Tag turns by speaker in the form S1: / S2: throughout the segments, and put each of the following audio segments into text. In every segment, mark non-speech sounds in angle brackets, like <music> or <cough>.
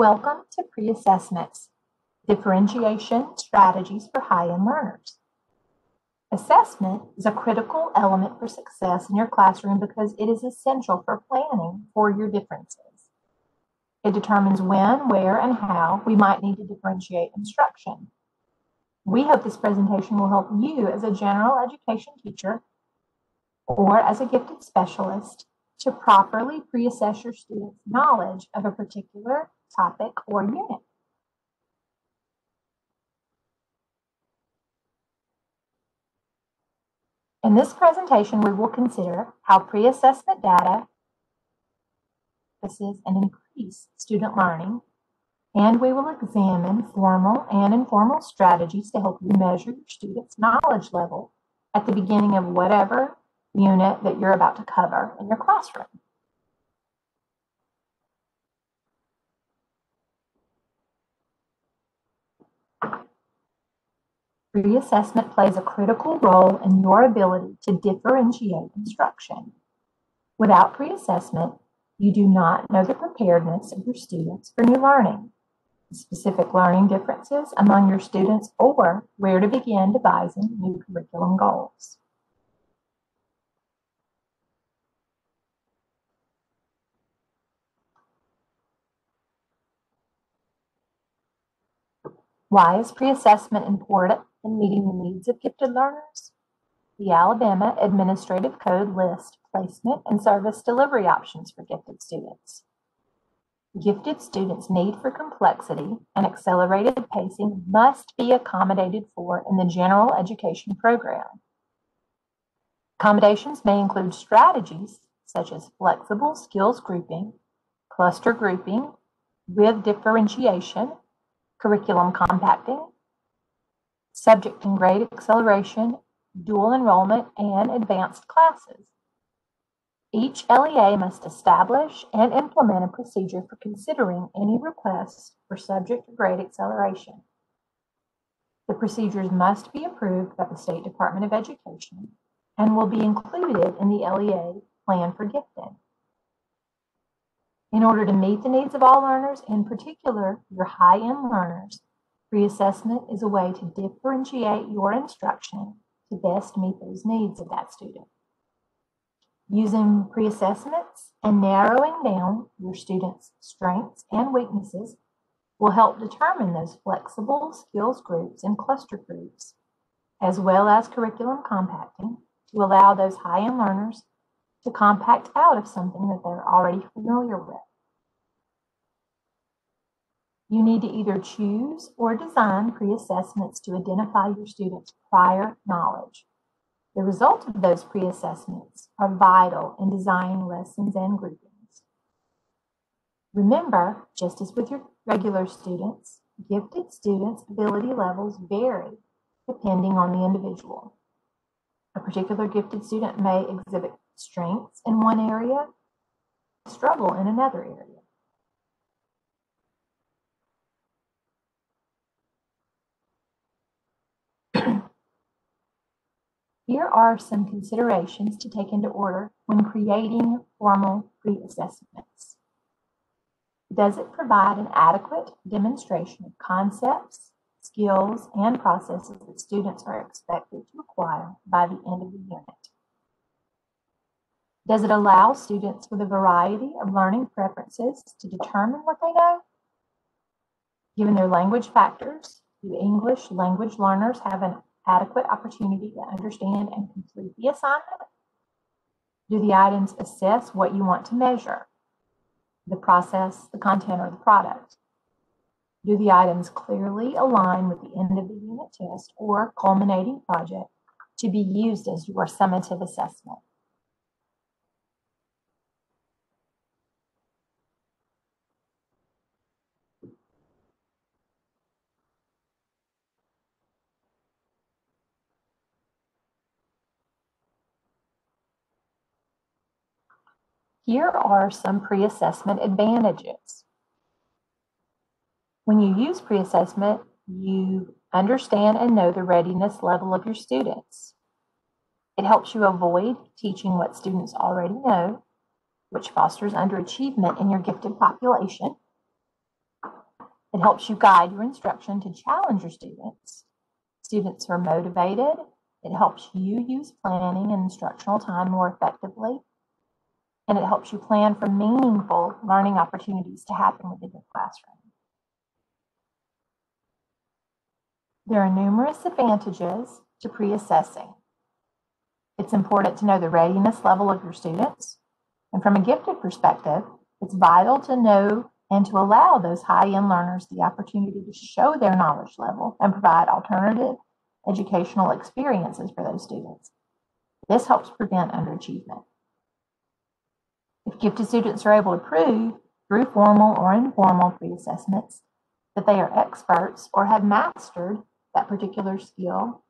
S1: Welcome to Pre-Assessments, Differentiation Strategies for High-End Learners. Assessment is a critical element for success in your classroom because it is essential for planning for your differences. It determines when, where, and how we might need to differentiate instruction. We hope this presentation will help you as a general education teacher or as a gifted specialist to properly pre-assess your students' knowledge of a particular topic or unit. In this presentation, we will consider how pre-assessment data focuses and increase student learning, and we will examine formal and informal strategies to help you measure your students' knowledge level at the beginning of whatever unit that you're about to cover in your classroom. Pre-assessment plays a critical role in your ability to differentiate instruction. Without pre-assessment, you do not know the preparedness of your students for new learning, specific learning differences among your students, or where to begin devising new curriculum goals. Why is pre-assessment important in meeting the needs of gifted learners? The Alabama Administrative Code lists placement and service delivery options for gifted students. Gifted students' need for complexity and accelerated pacing must be accommodated for in the general education program. Accommodations may include strategies such as flexible skills grouping, cluster grouping with differentiation, curriculum compacting, subject and grade acceleration, dual enrollment, and advanced classes. Each LEA must establish and implement a procedure for considering any requests for subject or grade acceleration. The procedures must be approved by the State Department of Education and will be included in the LEA Plan for Gifted. In order to meet the needs of all learners, in particular your high-end learners, pre-assessment is a way to differentiate your instruction to best meet those needs of that student. Using pre-assessments and narrowing down your students' strengths and weaknesses will help determine those flexible skills groups and cluster groups, as well as curriculum compacting to allow those high-end learners to compact out of something that they're already familiar with. You need to either choose or design pre-assessments to identify your students' prior knowledge. The result of those pre-assessments are vital in designing lessons and groupings. Remember, just as with your regular students, gifted students' ability levels vary depending on the individual. A particular gifted student may exhibit strengths in one area, struggle in another area. <clears throat> Here are some considerations to take into order when creating formal pre-assessments. Does it provide an adequate demonstration of concepts, skills, and processes that students are expected to acquire by the end of the unit? Does it allow students with a variety of learning preferences to determine what they know? Given their language factors, do English language learners have an adequate opportunity to understand and complete the assignment? Do the items assess what you want to measure? The process, the content, or the product? Do the items clearly align with the end of the unit test or culminating project to be used as your summative assessment? Here are some pre-assessment advantages. When you use pre-assessment, you understand and know the readiness level of your students. It helps you avoid teaching what students already know, which fosters underachievement in your gifted population. It helps you guide your instruction to challenge your students. Students are motivated. It helps you use planning and instructional time more effectively. And it helps you plan for meaningful learning opportunities to happen within your classroom. There are numerous advantages to pre-assessing. It's important to know the readiness level of your students. And from a gifted perspective, it's vital to know and to allow those high-end learners the opportunity to show their knowledge level and provide alternative educational experiences for those students. This helps prevent underachievement. If gifted students are able to prove through formal or informal pre-assessments that they are experts or have mastered that particular skill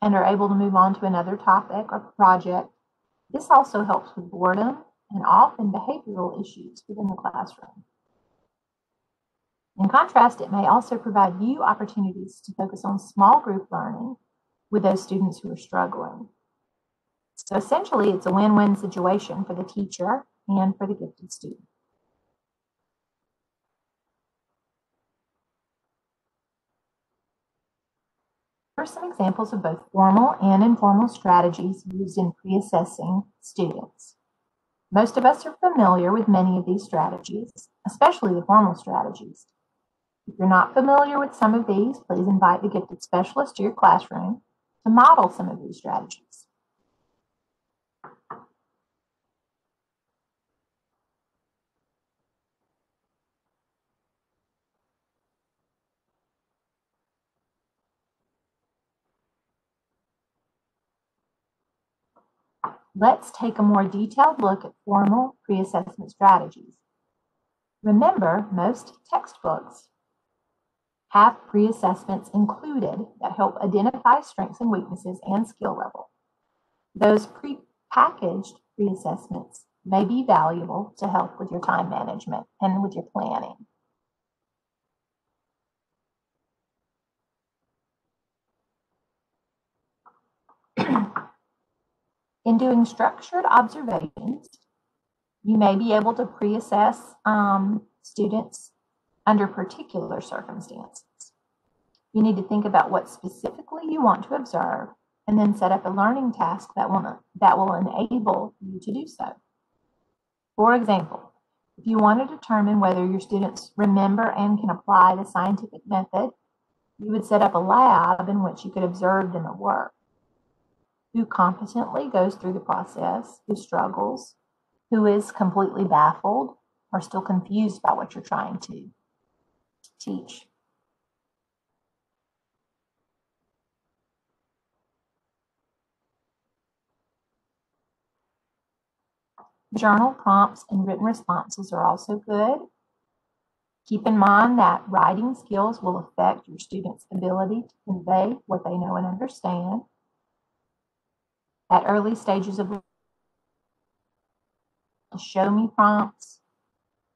S1: and are able to move on to another topic or project, this also helps with boredom and often behavioral issues within the classroom. In contrast, it may also provide you opportunities to focus on small group learning with those students who are struggling. So essentially, it's a win-win situation for the teacher and for the gifted student. Here are some examples of both formal and informal strategies used in pre-assessing students. Most of us are familiar with many of these strategies, especially the formal strategies. If you're not familiar with some of these, please invite the gifted specialist to your classroom to model some of these strategies. Let's take a more detailed look at formal pre-assessment strategies. Remember, most textbooks have pre-assessments included that help identify strengths and weaknesses and skill level. Those pre-packaged pre-assessments may be valuable to help with your time management and with your planning. In doing structured observations, you may be able to pre-assess um, students under particular circumstances. You need to think about what specifically you want to observe and then set up a learning task that will, that will enable you to do so. For example, if you want to determine whether your students remember and can apply the scientific method, you would set up a lab in which you could observe them at work who competently goes through the process, who struggles, who is completely baffled or still confused by what you're trying to teach. Journal prompts and written responses are also good. Keep in mind that writing skills will affect your students' ability to convey what they know and understand at early stages of show me prompts,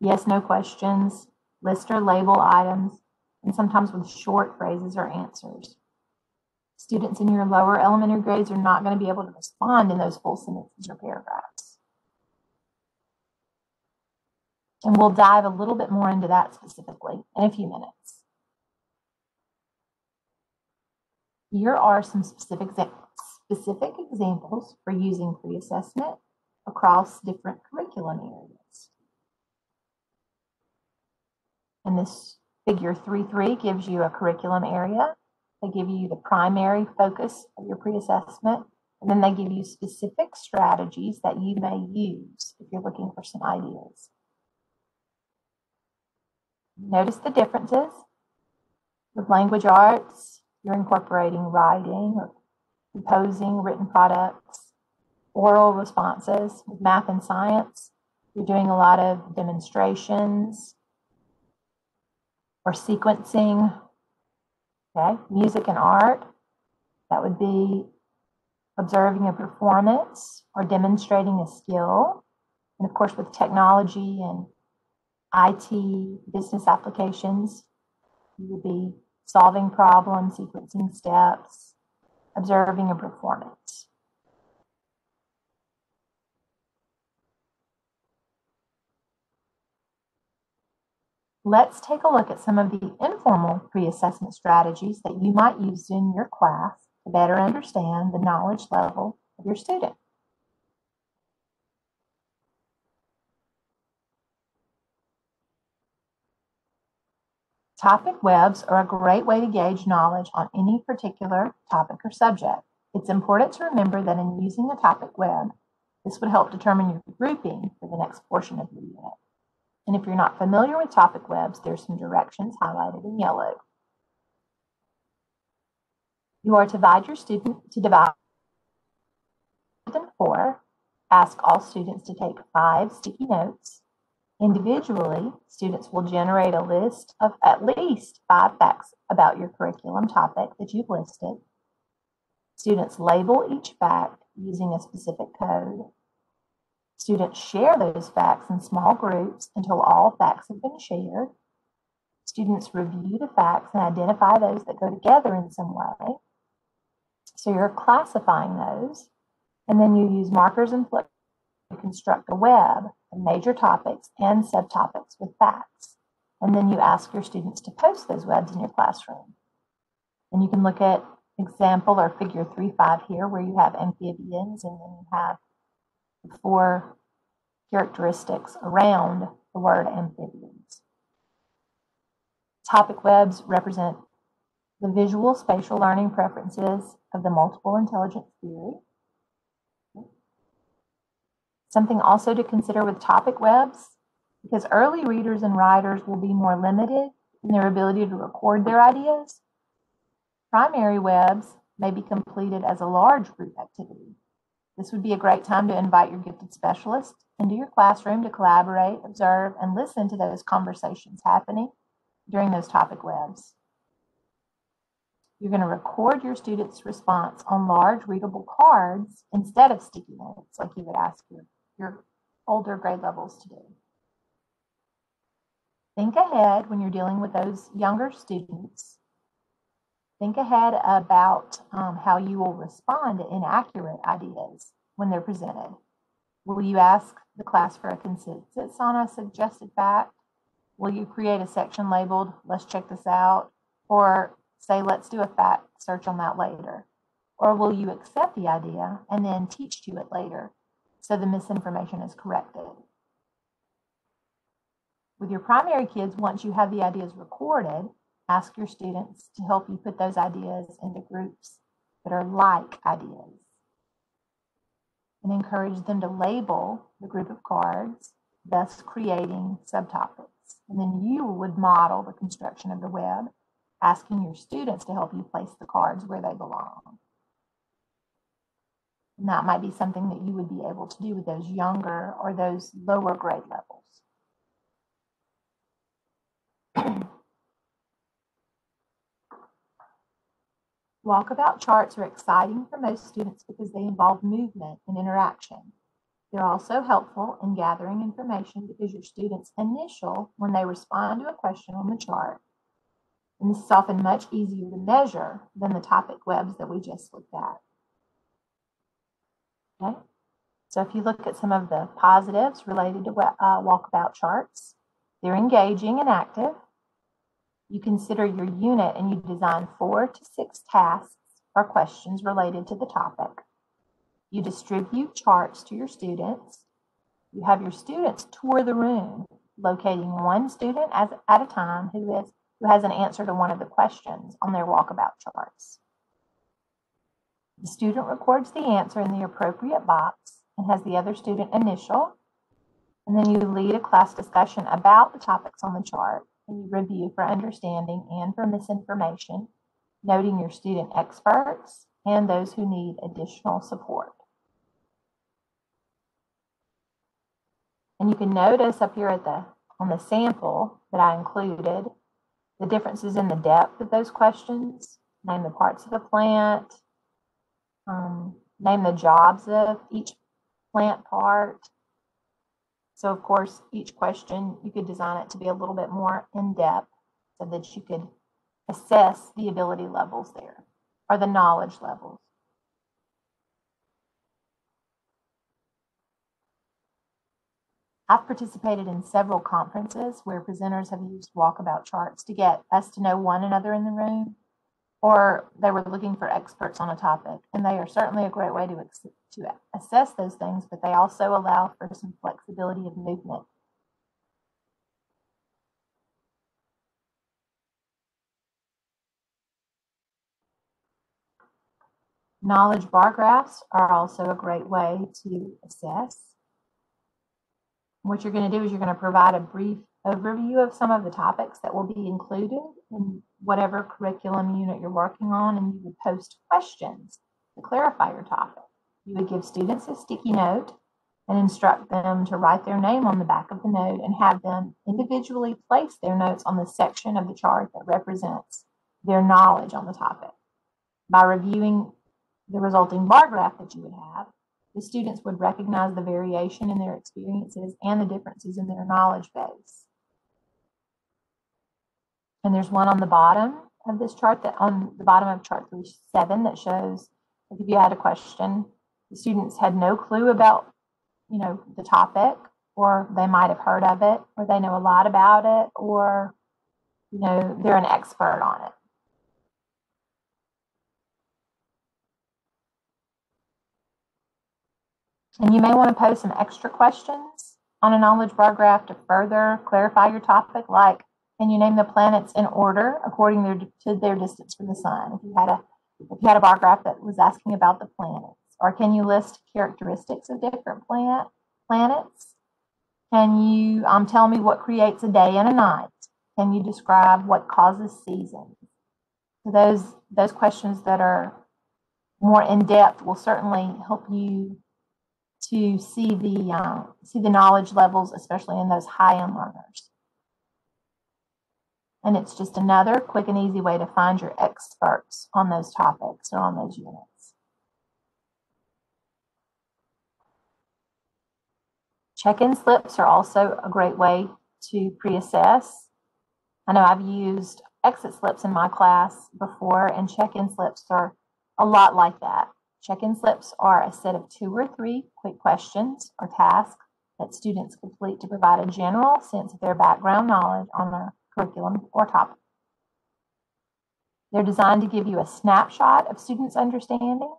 S1: yes, no questions, list or label items, and sometimes with short phrases or answers. Students in your lower elementary grades are not going to be able to respond in those full sentences or paragraphs. And we'll dive a little bit more into that specifically in a few minutes. Here are some specific examples specific examples for using pre-assessment across different curriculum areas. And this figure 3.3 gives you a curriculum area. They give you the primary focus of your pre-assessment, and then they give you specific strategies that you may use if you're looking for some ideas. Notice the differences. With language arts, you're incorporating writing or composing written products, oral responses with math and science. You're doing a lot of demonstrations or sequencing. Okay, music and art. That would be observing a performance or demonstrating a skill. And of course, with technology and IT business applications, you would be solving problems, sequencing steps, observing a performance. let's take a look at some of the informal pre-assessment strategies that you might use in your class to better understand the knowledge level of your student. Topic webs are a great way to gauge knowledge on any particular topic or subject. It's important to remember that in using a topic web, this would help determine your grouping for the next portion of your unit. And if you're not familiar with topic webs, there's some directions highlighted in yellow. You are to divide your student to divide in four. Ask all students to take five sticky notes. Individually, students will generate a list of at least five facts about your curriculum topic that you've listed. Students label each fact using a specific code. Students share those facts in small groups until all facts have been shared. Students review the facts and identify those that go together in some way. So you're classifying those. And then you use markers and flip construct a web of major topics and subtopics with facts. And then you ask your students to post those webs in your classroom. And you can look at example or figure 3-5 here where you have amphibians and then you have four characteristics around the word amphibians. Topic webs represent the visual spatial learning preferences of the multiple intelligence theory. Something also to consider with topic webs, because early readers and writers will be more limited in their ability to record their ideas, primary webs may be completed as a large group activity. This would be a great time to invite your gifted specialist into your classroom to collaborate, observe, and listen to those conversations happening during those topic webs. You're going to record your students' response on large readable cards instead of sticky notes like you would ask your, your older grade levels to do. Think ahead when you're dealing with those younger students Think ahead about um, how you will respond to inaccurate ideas when they're presented. Will you ask the class for a consensus on a suggested fact? Will you create a section labeled, let's check this out? Or say, let's do a fact search on that later? Or will you accept the idea and then teach to it later so the misinformation is corrected? With your primary kids, once you have the ideas recorded, Ask your students to help you put those ideas into groups that are like ideas. And encourage them to label the group of cards, thus creating subtopics. And then you would model the construction of the web, asking your students to help you place the cards where they belong. And that might be something that you would be able to do with those younger or those lower grade levels. <clears throat> Walkabout charts are exciting for most students because they involve movement and interaction. They're also helpful in gathering information because your students initial when they respond to a question on the chart. And this is often much easier to measure than the topic webs that we just looked at. Okay, so if you look at some of the positives related to uh, walkabout charts, they're engaging and active. You consider your unit and you design four to six tasks or questions related to the topic. You distribute charts to your students. You have your students tour the room, locating one student as, at a time who, is, who has an answer to one of the questions on their walkabout charts. The student records the answer in the appropriate box and has the other student initial. And then you lead a class discussion about the topics on the chart and you review for understanding and for misinformation, noting your student experts and those who need additional support. And you can notice up here at the on the sample that I included the differences in the depth of those questions. Name the parts of the plant, um, name the jobs of each plant part, so of course, each question, you could design it to be a little bit more in-depth so that you could assess the ability levels there or the knowledge levels. I've participated in several conferences where presenters have used walkabout charts to get us to know one another in the room, or they were looking for experts on a topic. And they are certainly a great way to, to assess those things, but they also allow for some flexibility of movement. Knowledge bar graphs are also a great way to assess what you're going to do is you're going to provide a brief overview of some of the topics that will be included in whatever curriculum unit you're working on, and you would post questions to clarify your topic. You would give students a sticky note and instruct them to write their name on the back of the note and have them individually place their notes on the section of the chart that represents their knowledge on the topic. By reviewing the resulting bar graph that you would have, the students would recognize the variation in their experiences and the differences in their knowledge base. And there's one on the bottom of this chart that on the bottom of chart three seven that shows like if you had a question, the students had no clue about, you know, the topic, or they might have heard of it, or they know a lot about it, or you know, they're an expert on it. And you may want to pose some extra questions on a knowledge bar graph to further clarify your topic, like can you name the planets in order according to their distance from the sun? If you had a if you had a bar graph that was asking about the planets, or can you list characteristics of different planet planets? Can you um, tell me what creates a day and a night? Can you describe what causes seasons? So those those questions that are more in depth will certainly help you to see the uh, see the knowledge levels, especially in those high end learners. And it's just another quick and easy way to find your experts on those topics or on those units. Check-in slips are also a great way to pre-assess. I know I've used exit slips in my class before, and check-in slips are a lot like that. Check-in slips are a set of two or three quick questions or tasks that students complete to provide a general sense of their background knowledge on a curriculum or topic. They're designed to give you a snapshot of students' understandings,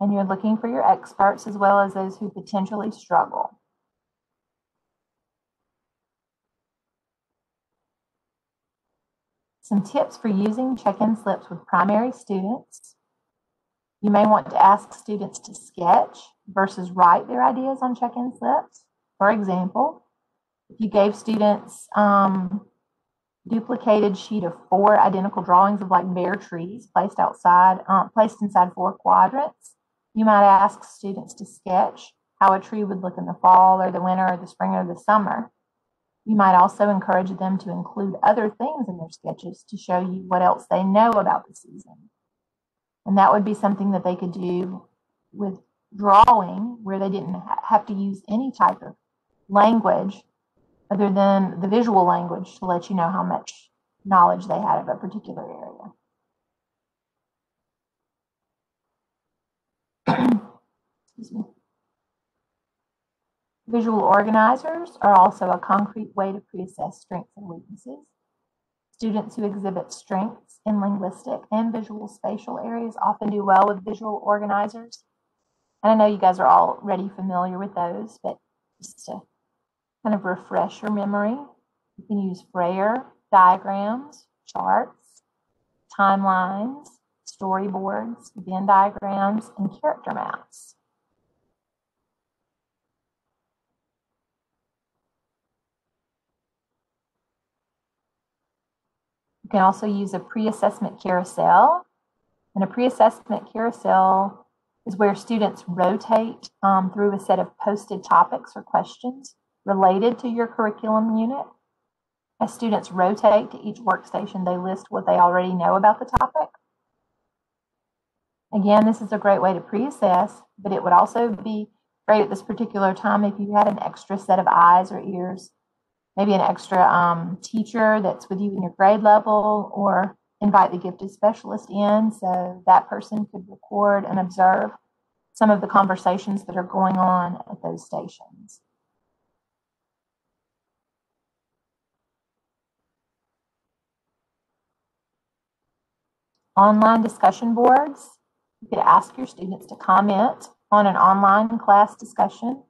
S1: and you're looking for your experts as well as those who potentially struggle. Some tips for using check-in slips with primary students you may want to ask students to sketch versus write their ideas on check-in slips. For example, if you gave students um, duplicated sheet of four identical drawings of like bare trees placed outside, um, placed inside four quadrants, you might ask students to sketch how a tree would look in the fall or the winter or the spring or the summer. You might also encourage them to include other things in their sketches to show you what else they know about the season. And that would be something that they could do with drawing where they didn't have to use any type of language other than the visual language to let you know how much knowledge they had of a particular area. Excuse me. Visual organizers are also a concrete way to pre-assess strengths and weaknesses. Students who exhibit strengths in linguistic and visual spatial areas often do well with visual organizers. And I know you guys are already familiar with those, but just to kind of refresh your memory, you can use Frayer diagrams, charts, timelines, storyboards, Venn diagrams, and character maps. You can also use a pre-assessment carousel. And a pre-assessment carousel is where students rotate um, through a set of posted topics or questions related to your curriculum unit. As students rotate to each workstation, they list what they already know about the topic. Again, this is a great way to pre-assess, but it would also be great at this particular time if you had an extra set of eyes or ears maybe an extra um, teacher that's with you in your grade level or invite the gifted specialist in so that person could record and observe some of the conversations that are going on at those stations. Online discussion boards. You could ask your students to comment on an online class discussion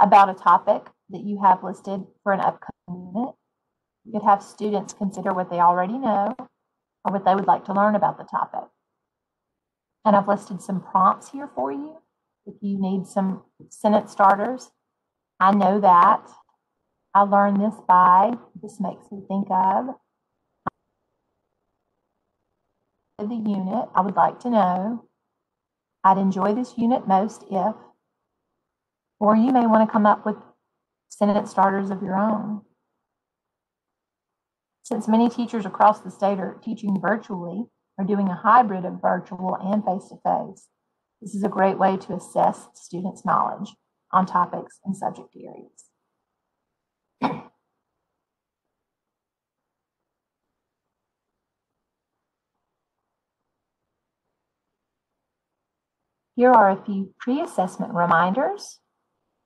S1: about a topic that you have listed for an upcoming unit. You could have students consider what they already know or what they would like to learn about the topic. And I've listed some prompts here for you if you need some sentence starters. I know that. I learned this by, this makes me think of the unit. I would like to know. I'd enjoy this unit most if, or you may want to come up with sentence starters of your own. Since many teachers across the state are teaching virtually or doing a hybrid of virtual and face-to-face, this is a great way to assess students' knowledge on topics and subject areas. Here are a few pre-assessment reminders.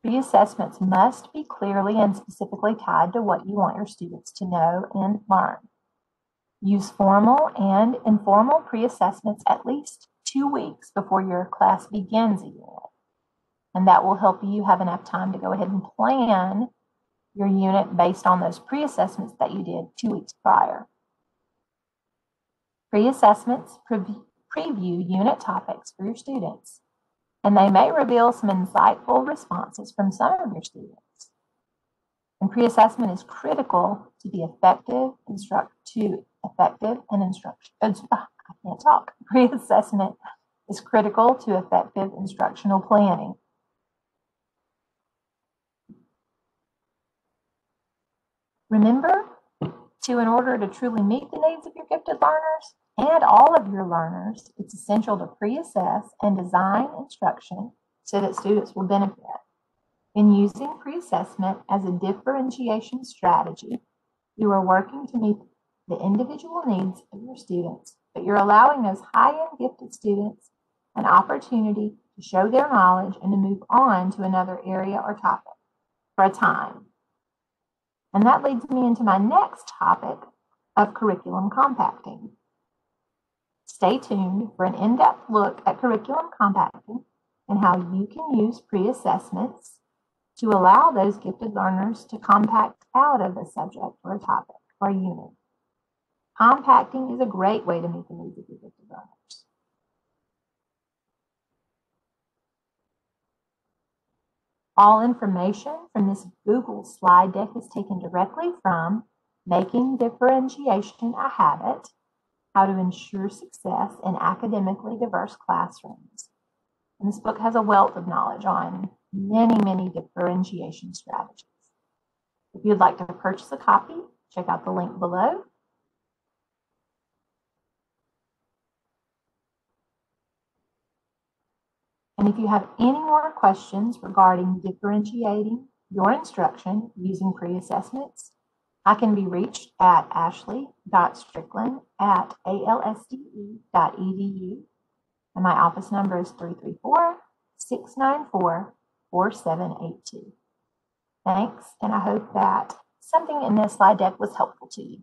S1: Pre-assessments must be clearly and specifically tied to what you want your students to know and learn. Use formal and informal pre-assessments at least two weeks before your class begins a unit. And that will help you have enough time to go ahead and plan your unit based on those pre-assessments that you did two weeks prior. Pre-assessments preview unit topics for your students, and they may reveal some insightful responses from some of your students. And pre-assessment is critical to the effective instruct to effective and instruction. <laughs> I can't talk. <laughs> Pre-assessment is critical to effective instructional planning. Remember to, in order to truly meet the needs of your gifted learners and all of your learners, it's essential to pre-assess and design instruction so that students will benefit. In using pre-assessment as a differentiation strategy, you are working to meet the individual needs of your students, but you're allowing those high-end gifted students an opportunity to show their knowledge and to move on to another area or topic for a time. And that leads me into my next topic of curriculum compacting. Stay tuned for an in-depth look at curriculum compacting and how you can use pre-assessments to allow those gifted learners to compact out of a subject or a topic or a unit. Compacting is a great way to meet the needs of your gifted learners. All information from this Google slide deck is taken directly from Making Differentiation a Habit, How to Ensure Success in Academically Diverse Classrooms. And this book has a wealth of knowledge on many, many differentiation strategies. If you'd like to purchase a copy, check out the link below. And if you have any more questions regarding differentiating your instruction using pre-assessments, I can be reached at ashley.strickland at alsde.edu. And my office number is 334 694 4782. Thanks, and I hope that something in this slide deck was helpful to you.